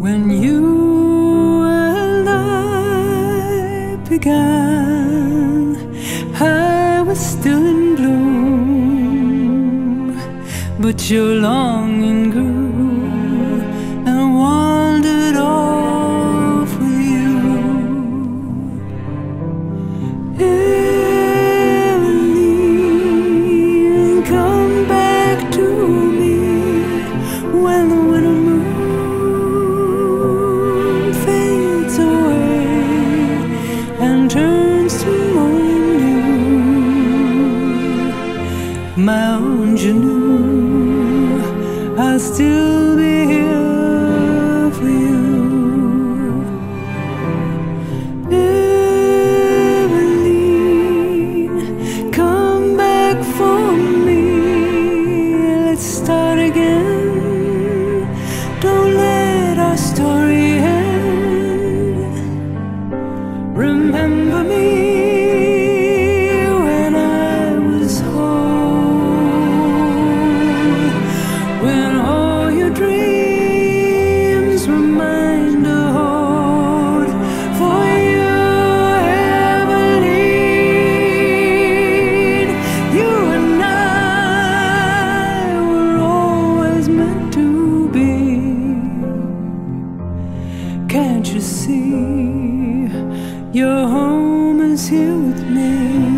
when you and I began, I was still in bloom, but your longing grew. my ingenue, I'll still be here for you. Evelyne, come back for me. Let's start again. Don't let our story end. Remember. Can't you see your home is here with me?